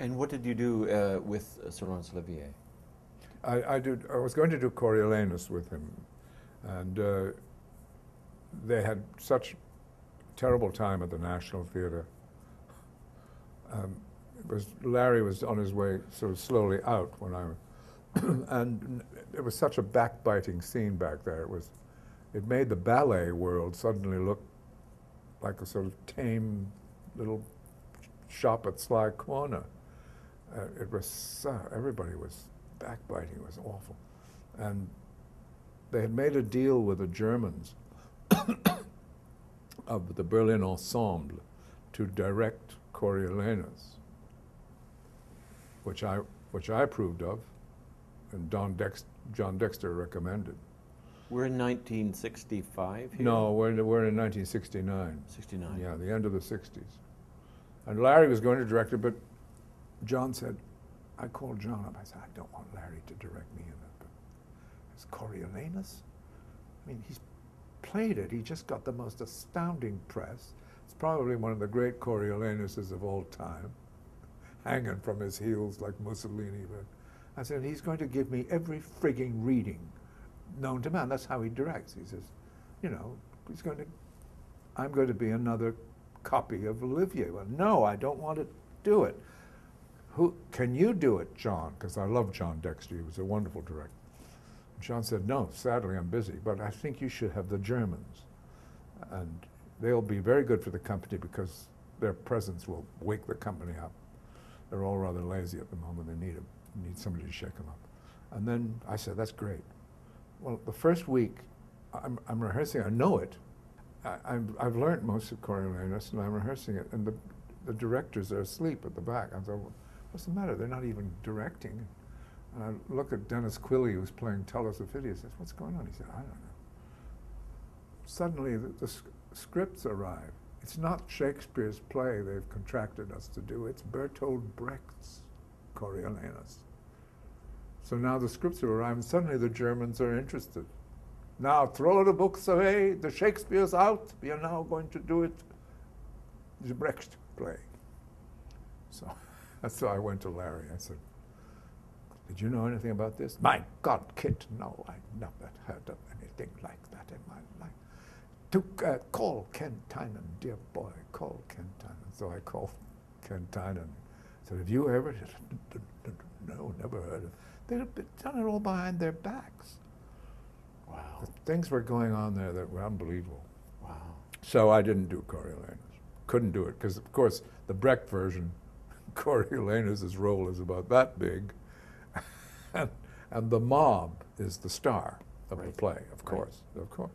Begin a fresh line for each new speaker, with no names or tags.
And what did you do uh, with uh, Sir Laurence Olivier?
I, I, did, I was going to do Coriolanus with him, and uh, they had such terrible time at the National Theatre. Um, it was Larry was on his way sort of slowly out when I, and it was such a backbiting scene back there. It was, it made the ballet world suddenly look like a sort of tame little shop at Sly Corner. Uh, it was uh, everybody was backbiting. It was awful, and they had made a deal with the Germans of the Berlin Ensemble to direct Coriolanus, which I which I approved of, and Don Dex, John Dexter recommended.
We're in 1965 here?
No, we're in, we're in 1969.
69.
Yeah, the end of the 60s. And Larry was going to direct it, but John said, I called John up. I said, I don't want Larry to direct me in it, but it's Coriolanus. I mean, he's played it. He just got the most astounding press. It's probably one of the great Coriolanuses of all time, hanging from his heels like Mussolini. But I said, he's going to give me every frigging reading known to man. That's how he directs. He says, you know, he's going to, I'm going to be another copy of Olivier. Well, no, I don't want to do it. Who can you do it, John? Because I love John Dexter. He was a wonderful director. John said, no, sadly I'm busy, but I think you should have the Germans. And they'll be very good for the company because their presence will wake the company up. They're all rather lazy at the moment. They need, a, need somebody to shake them up. And then I said, that's great. Well, the first week, I'm, I'm rehearsing. I know it. I, have learned most of Coriolanus, and I'm rehearsing it. And the, the directors are asleep at the back. I thought, what's the matter? They're not even directing. And I look at Dennis Quilley, who's playing Tullus Aufidius. says, what's going on? He said, I don't know. Suddenly, the, the scripts arrive. It's not Shakespeare's play they've contracted us to do. It's Bertolt Brecht's Coriolanus. So now the scripts have arrived, and suddenly the Germans are interested. Now throw the books away, the Shakespeare's out, we are now going to do it the Brecht play. So, so I went to Larry. I said, Did you know anything about this? My God, Kit, no, I never heard of anything like that in my life. To uh, call Ken Tynan, dear boy, call Ken Tynan. So I called Ken Tynan. I said, Have you ever? No, never heard of They'd done it all behind their backs.
Wow.
The things were going on there that were unbelievable.
Wow.
So I didn't do Coriolanus. Couldn't do it because, of course, the Brecht version, Coriolanus' role is about that big, and, and the mob is the star of
right.
the play, of
right.
course, of course.